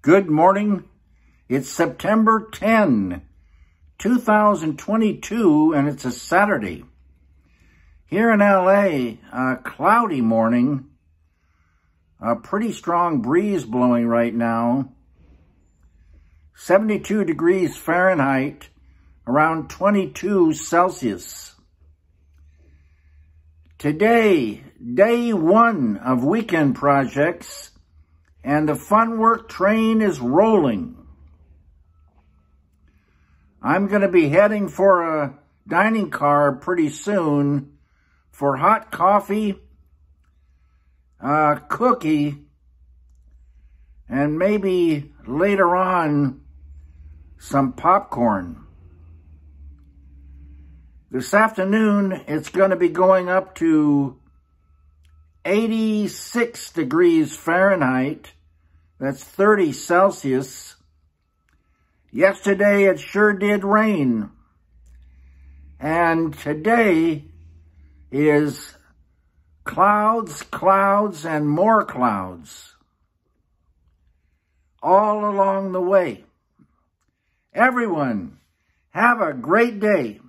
Good morning. It's September 10, 2022, and it's a Saturday. Here in LA, a cloudy morning, a pretty strong breeze blowing right now, 72 degrees Fahrenheit, around 22 Celsius. Today, day one of weekend projects, and the fun work train is rolling. I'm going to be heading for a dining car pretty soon for hot coffee, a cookie, and maybe later on some popcorn. This afternoon, it's going to be going up to 86 degrees Fahrenheit. That's 30 Celsius. Yesterday, it sure did rain. And today is clouds, clouds, and more clouds all along the way. Everyone, have a great day.